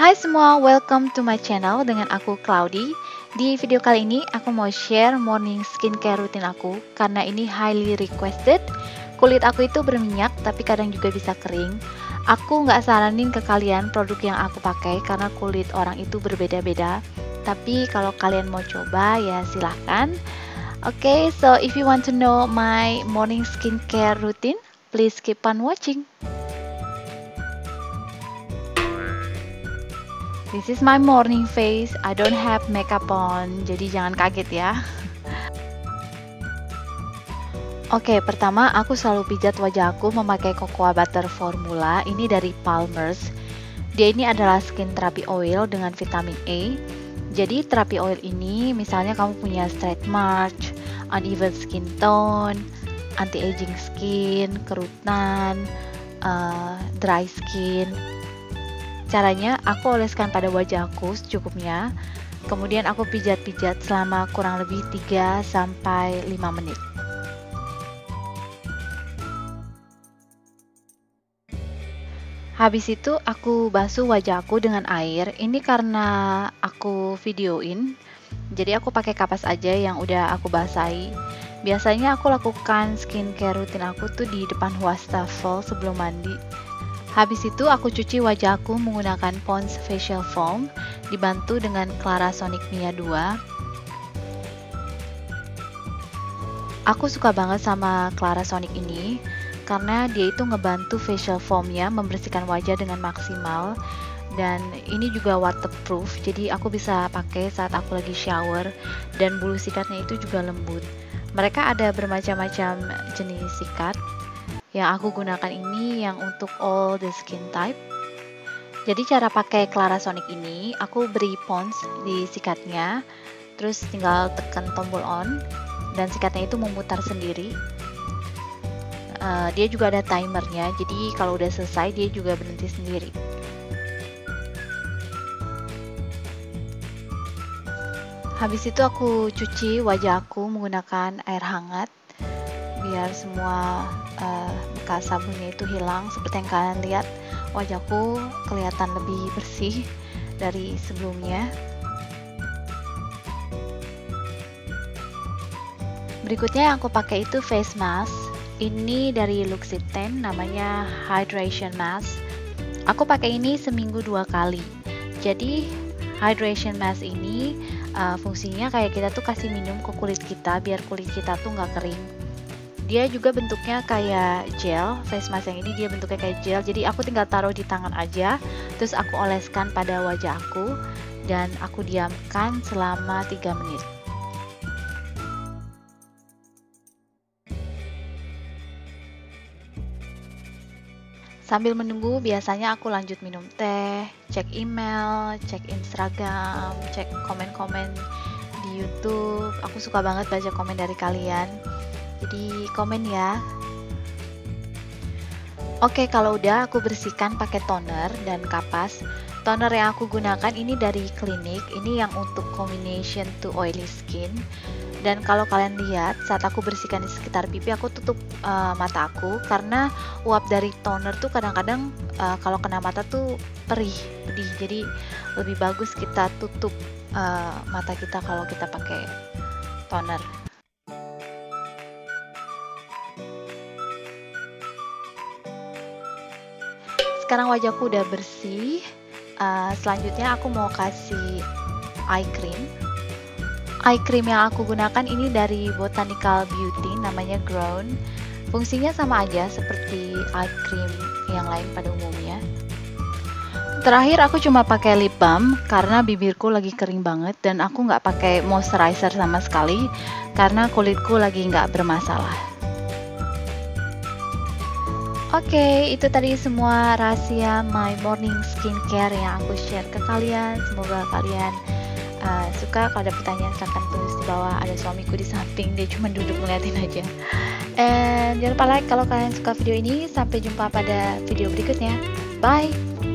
Hai semua, welcome to my channel dengan aku Cloudy. Di video kali ini aku mau share morning skincare rutin aku karena ini highly requested. Kulit aku itu berminyak tapi kadang juga bisa kering. Aku nggak saranin ke kalian produk yang aku pakai karena kulit orang itu berbeda-beda. Tapi kalau kalian mau coba ya silahkan. Oke, okay, so if you want to know my morning skincare routine, please keep on watching. This is my morning face. I don't have makeup on, jadi jangan kaget ya. Oke, okay, pertama aku selalu pijat wajahku memakai cocoa butter formula. Ini dari Palmer's. Dia ini adalah skin therapy oil dengan vitamin A. Jadi terapi oil ini misalnya kamu punya straight march, uneven skin tone, anti-aging skin, kerutan, uh, dry skin, Caranya, aku oleskan pada wajahku secukupnya, kemudian aku pijat-pijat selama kurang lebih 3 sampai 5 menit. Habis itu aku basuh wajahku dengan air. Ini karena aku videoin, jadi aku pakai kapas aja yang udah aku basahi. Biasanya aku lakukan skincare rutin aku tuh di depan wastafel sebelum mandi. Habis itu aku cuci wajahku menggunakan Pond's Facial Foam dibantu dengan Clarisonic Mia 2. Aku suka banget sama Clarisonic ini karena dia itu ngebantu facial foamnya membersihkan wajah dengan maksimal dan ini juga waterproof jadi aku bisa pakai saat aku lagi shower dan bulu sikatnya itu juga lembut mereka ada bermacam-macam jenis sikat yang aku gunakan ini yang untuk all the skin type. Jadi cara pakai Clarisonic ini, aku beri pons di sikatnya, terus tinggal tekan tombol on, dan sikatnya itu memutar sendiri. Uh, dia juga ada timernya, jadi kalau udah selesai dia juga berhenti sendiri. Habis itu aku cuci wajahku menggunakan air hangat biar semua uh, bekas sabunnya itu hilang. Seperti yang kalian lihat wajahku kelihatan lebih bersih dari sebelumnya. Berikutnya yang aku pakai itu face mask. Ini dari L'Occitane namanya hydration mask. Aku pakai ini seminggu dua kali. Jadi hydration mask ini uh, fungsinya kayak kita tuh kasih minum ke kulit kita biar kulit kita tuh nggak kering dia juga bentuknya kayak gel face mask yang ini dia bentuknya kayak gel jadi aku tinggal taruh di tangan aja terus aku oleskan pada wajah aku dan aku diamkan selama 3 menit Sambil menunggu, biasanya aku lanjut minum teh, cek email, cek Instagram, cek komen-komen di YouTube. Aku suka banget baca komen dari kalian. Jadi komen ya. Oke, kalau udah aku bersihkan pakai toner dan kapas. Toner yang aku gunakan ini dari klinik, ini yang untuk combination to oily skin. Dan kalau kalian lihat, saat aku bersihkan di sekitar pipi, aku tutup uh, mata aku karena uap dari toner tuh kadang-kadang uh, kalau kena mata tuh perih, pedih. Jadi lebih bagus kita tutup uh, mata kita kalau kita pakai toner. Sekarang wajahku udah bersih uh, selanjutnya aku mau kasih eye cream. Eye cream yang aku gunakan ini dari Botanical Beauty namanya Grown. Fungsinya sama aja seperti eye cream yang lain pada umumnya. Terakhir aku cuma pakai lip balm karena bibirku lagi kering banget dan aku nggak pakai moisturizer sama sekali karena kulitku lagi nggak bermasalah. Oke, okay, itu tadi semua rahasia my morning skincare yang aku share ke kalian. Semoga kalian uh, suka. Kalau ada pertanyaan silahkan tulis di bawah. Ada suamiku di samping, dia cuma duduk ngeliatin aja. And jangan lupa like kalau kalian suka video ini. Sampai jumpa pada video berikutnya. Bye!